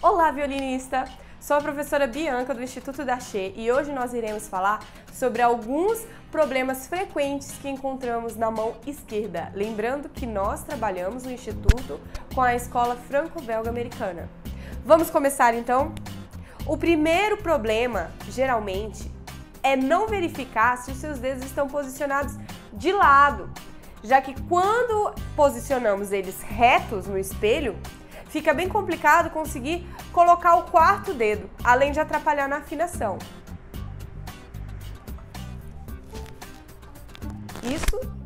Olá, violinista! Sou a professora Bianca do Instituto da e hoje nós iremos falar sobre alguns problemas frequentes que encontramos na mão esquerda. Lembrando que nós trabalhamos no Instituto com a Escola Franco-Belga Americana. Vamos começar então? O primeiro problema, geralmente, é não verificar se os seus dedos estão posicionados de lado, já que quando posicionamos eles retos no espelho, fica bem complicado conseguir colocar o quarto dedo, além de atrapalhar na afinação. Isso.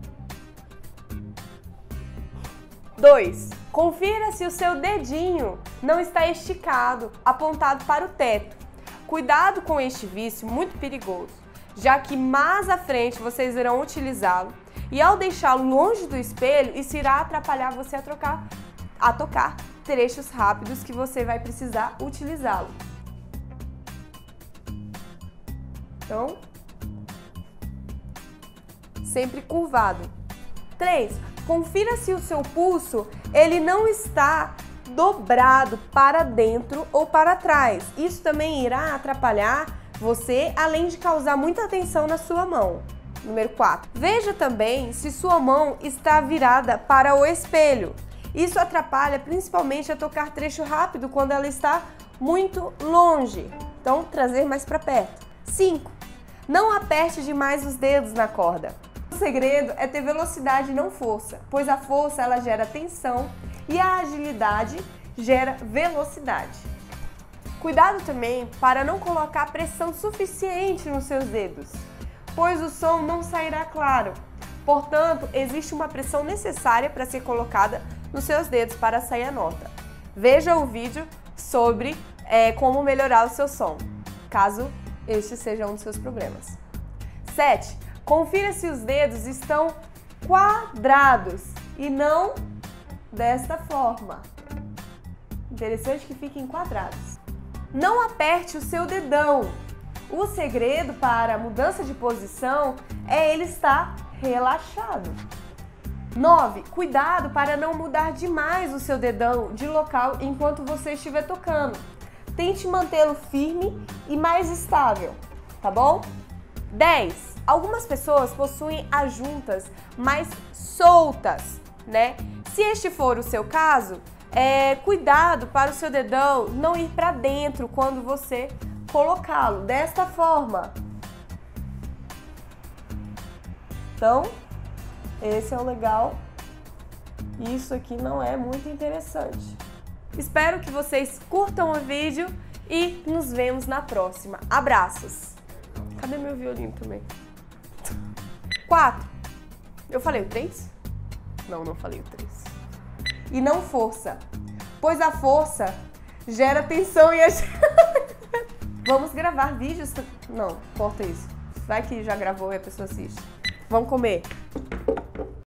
2. Confira se o seu dedinho não está esticado, apontado para o teto. Cuidado com este vício muito perigoso, já que mais à frente vocês irão utilizá-lo e ao deixá-lo longe do espelho, isso irá atrapalhar você a, trocar, a tocar trechos rápidos que você vai precisar utilizá-lo. Então, sempre curvado. 3. Confira se o seu pulso ele não está dobrado para dentro ou para trás. Isso também irá atrapalhar você, além de causar muita tensão na sua mão. Número 4. Veja também se sua mão está virada para o espelho. Isso atrapalha principalmente a tocar trecho rápido quando ela está muito longe. Então, trazer mais para perto. 5. Não aperte demais os dedos na corda. O segredo é ter velocidade e não força, pois a força ela gera tensão e a agilidade gera velocidade. Cuidado também para não colocar pressão suficiente nos seus dedos, pois o som não sairá claro. Portanto, existe uma pressão necessária para ser colocada nos seus dedos para sair a nota. Veja o vídeo sobre é, como melhorar o seu som, caso este seja um dos seus problemas. 7. Confira se os dedos estão quadrados e não desta forma. Interessante que fiquem quadrados. Não aperte o seu dedão. O segredo para a mudança de posição é ele estar relaxado. 9. Cuidado para não mudar demais o seu dedão de local enquanto você estiver tocando. Tente mantê-lo firme e mais estável, tá bom? 10. Algumas pessoas possuem as juntas mais soltas, né? Se este for o seu caso, é, cuidado para o seu dedão não ir para dentro quando você colocá-lo desta forma. Então, esse é o legal. Isso aqui não é muito interessante. Espero que vocês curtam o vídeo e nos vemos na próxima. Abraços! Cadê meu violino também? 4. Eu falei o 3? Não, não falei o 3. E não força, pois a força gera tensão e a... Vamos gravar vídeos? Não, corta isso. Vai que já gravou e a pessoa assiste. Vamos comer.